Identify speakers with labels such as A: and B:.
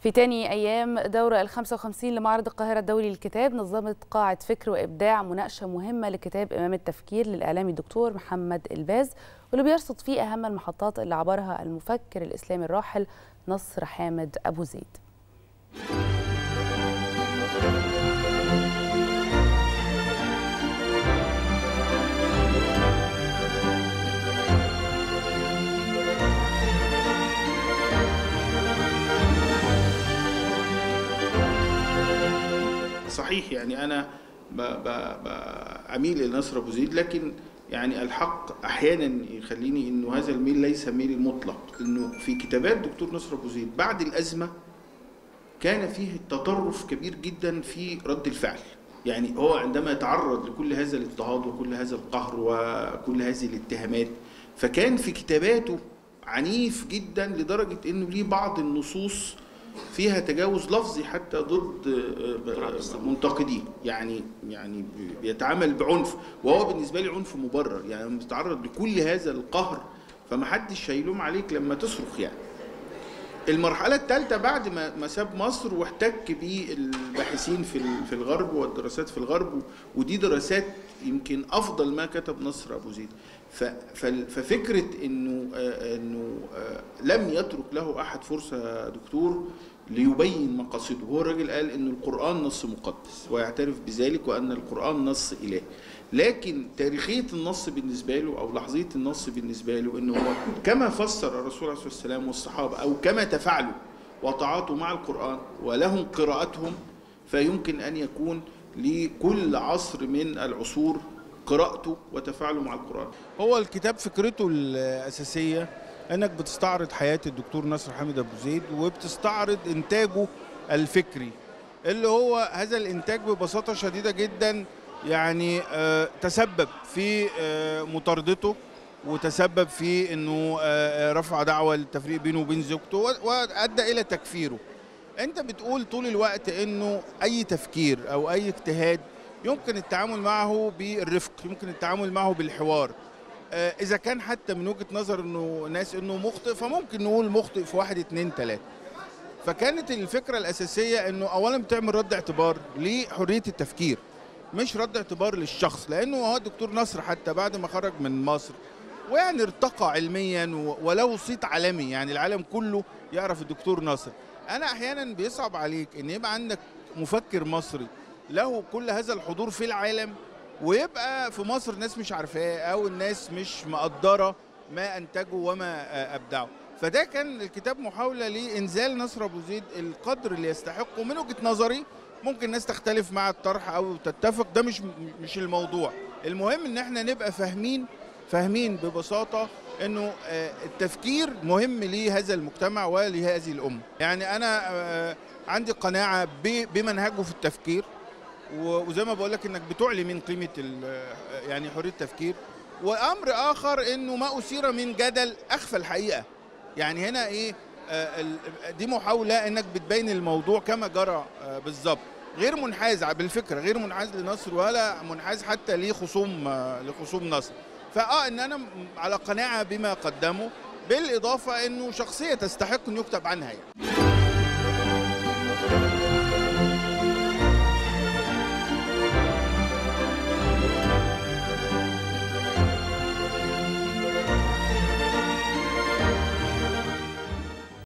A: في تاني أيام دورة ال 55 لمعرض القاهرة الدولي للكتاب نظمت قاعة فكر وإبداع مناقشة مهمة لكتاب إمام التفكير للإعلامي الدكتور محمد الباز واللي بيرصد فيه أهم المحطات اللي عبرها المفكر الإسلامي الراحل نصر حامد أبو زيد.
B: صحيح يعني أنا ب ب ب أميل إلى نصر أبو زيد لكن يعني الحق أحيانا يخليني إنه هذا الميل ليس ميل مطلق إنه في كتابات دكتور نصر أبو زيد بعد الأزمة كان فيه تطرف كبير جدا في رد الفعل. يعني هو عندما يتعرض لكل هذا الاضطهاد وكل هذا القهر وكل هذه الاتهامات فكان في كتاباته عنيف جدا لدرجة إنه ليه بعض النصوص فيها تجاوز لفظي حتى ضد منتقديه يعني يعني بيتعامل بعنف. وهو بالنسبة لي عنف مبرر. يعني لما تتعرض لكل هذا القهر فما حدش هيلوم عليك لما تصرخ يعني. المرحلة الثالثة بعد ما ما ساب مصر واحتك بالباحثين في في الغرب والدراسات في الغرب ودي دراسات يمكن أفضل ما كتب نصر أبو زيد. ففكرة إنه إنه لم يترك له أحد فرصة دكتور ليبين مقاصده. هو الراجل قال إن القرآن نص مقدس ويعترف بذلك وأن القرآن نص الهي لكن تاريخية النص بالنسبة له أو لحظية النص بالنسبة له إنه هو كما فسر الرسول عليه الصلاة والسلام والصحابة أو كما تفعلوا وتعاطوا مع القرآن ولهم قراءتهم فيمكن أن يكون لكل عصر من العصور قراءته وتفاعله مع القرآن.
C: هو الكتاب فكرته الأساسية أنك بتستعرض حياة الدكتور نصر حامد أبو زيد وبتستعرض إنتاجه الفكري اللي هو هذا الإنتاج ببساطة شديدة جداً يعني آه تسبب في آه مطاردته وتسبب في إنه آه رفع دعوة للتفريق بينه وبين زوجته وأدى إلى تكفيره. أنت بتقول طول الوقت إنه أي تفكير أو أي اجتهاد يمكن التعامل معه بالرفق يمكن التعامل معه بالحوار. إذا كان حتى من وجهة نظر إنه ناس إنه مخطئ فممكن نقول مخطئ في واحد اتنين تلاتة. فكانت الفكرة الأساسية إنه اولا بتعمل رد اعتبار لحرية التفكير مش رد اعتبار للشخص لأنه هو الدكتور نصر حتى بعد ما خرج من مصر. ويعني ارتقى علميا وله صيت عالمي يعني العالم كله يعرف الدكتور نصر. أنا أحيانا بيصعب عليك إن يبقى عندك مفكر مصري له كل هذا الحضور في العالم ويبقى في مصر ناس مش عارفاه أو الناس مش مقدرة ما أنتجه وما أبدعه. فده كان الكتاب محاولة لإنزال نصر أبو زيد القدر اللي يستحقه. من وجهة نظري ممكن الناس تختلف مع الطرح أو تتفق ده مش مش الموضوع. المهم إن إحنا نبقى فاهمين فاهمين ببساطة إنه التفكير مهم لهذا المجتمع ولهذه الأمة. يعني أنا عندي قناعة بمنهجه في التفكير. وزي ما بقول لك إنك بتعلي من قيمة يعني حرية التفكير. وأمر آخر إنه ما أثير من جدل أخفى الحقيقة. يعني هنا إيه دي محاولة إنك بتبين الموضوع كما جرى بالظبط. غير منحاز بالفكرة غير منحاز لنصر ولا منحاز حتى لخصوم لخصوم نصر. فآه إن أنا على قناعة بما قدمه بالإضافة إنه شخصية تستحق إن يكتب عنها يعني.